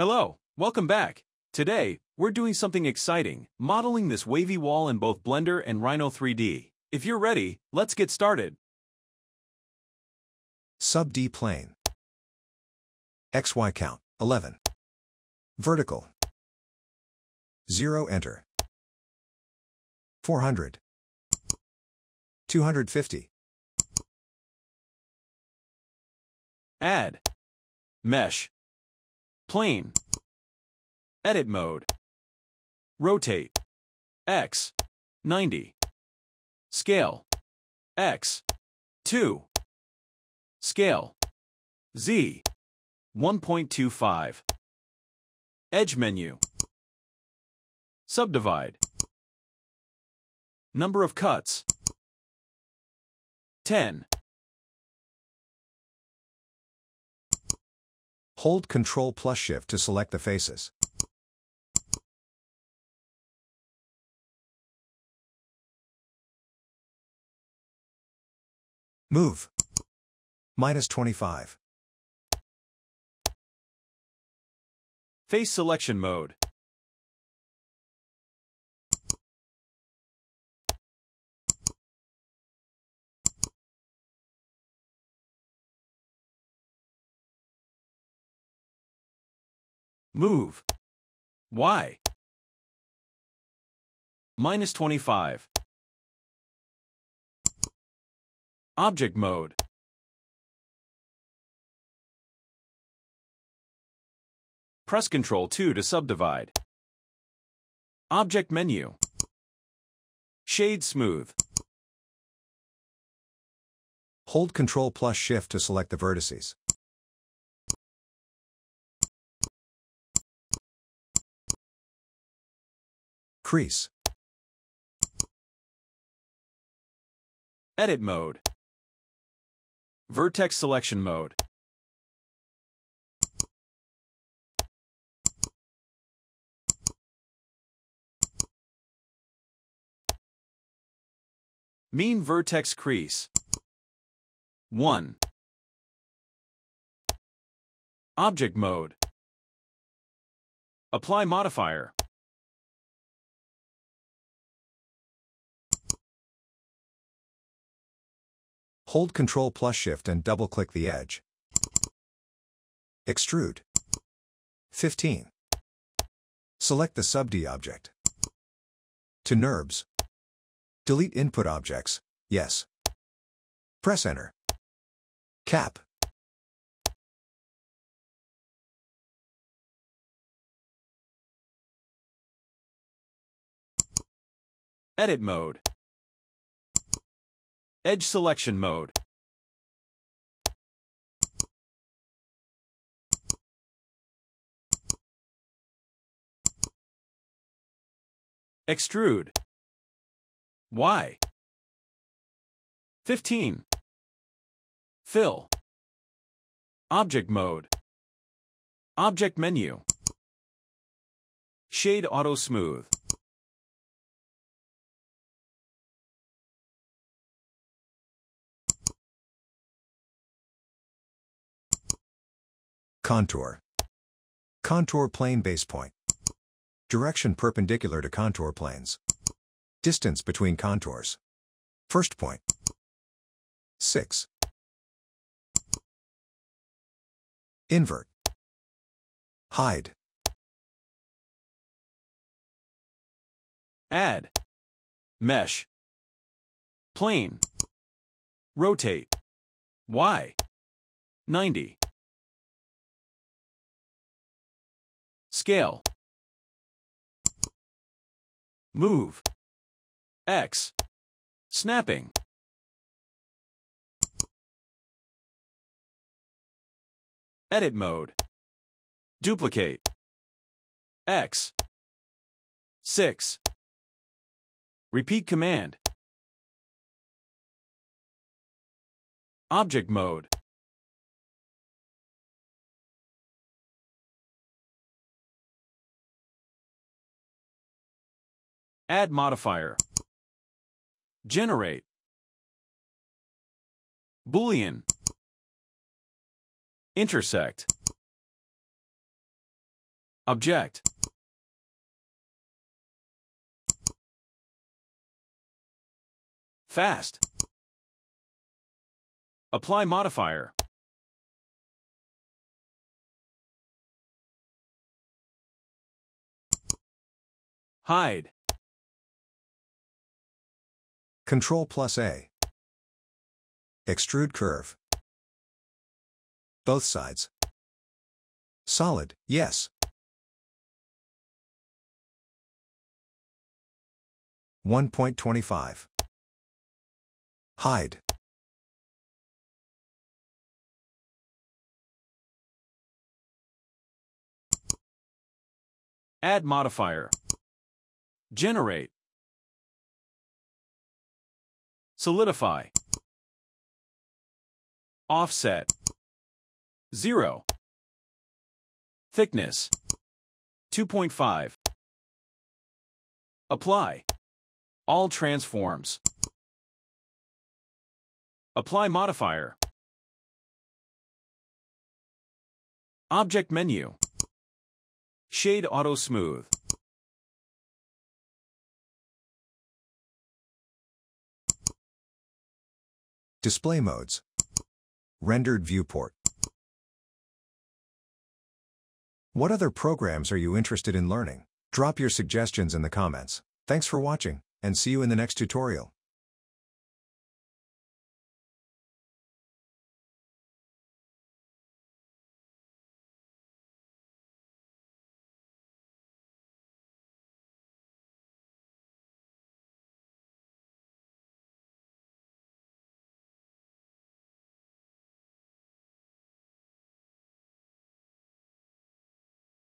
Hello, welcome back. Today, we're doing something exciting, modeling this wavy wall in both Blender and Rhino 3D. If you're ready, let's get started. Sub D plane. XY count, 11. Vertical. 0 enter. 400. 250. Add. Mesh. Plane. Edit mode. Rotate. X. 90. Scale. X. 2. Scale. Z. 1.25. Edge menu. Subdivide. Number of cuts. 10. Hold Ctrl plus Shift to select the faces. Move. Minus 25. Face selection mode. Move. Y. Minus 25. Object mode. Press Ctrl 2 to subdivide. Object menu. Shade smooth. Hold Ctrl plus Shift to select the vertices. Crease. Edit mode. Vertex selection mode. Mean vertex crease. 1. Object mode. Apply modifier. Hold Ctrl plus Shift and double-click the edge. Extrude. 15. Select the sub-D object. To NURBS. Delete input objects, yes. Press Enter. Cap. Edit mode. Edge selection mode. Extrude. Y. 15. Fill. Object mode. Object menu. Shade auto smooth. Contour. Contour plane base point. Direction perpendicular to contour planes. Distance between contours. First point. 6. Invert. Hide. Add. Mesh. Plane. Rotate. Y. 90. Scale. Move. X. Snapping. Edit mode. Duplicate. X. 6. Repeat command. Object mode. Add modifier. Generate. Boolean. Intersect. Object. Fast. Apply modifier. Hide. Control plus A. Extrude curve. Both sides. Solid, yes. 1.25. Hide. Add modifier. Generate. Solidify. Offset. 0. Thickness. 2.5. Apply. All transforms. Apply modifier. Object menu. Shade Auto Smooth. Display modes. Rendered viewport. What other programs are you interested in learning? Drop your suggestions in the comments. Thanks for watching, and see you in the next tutorial.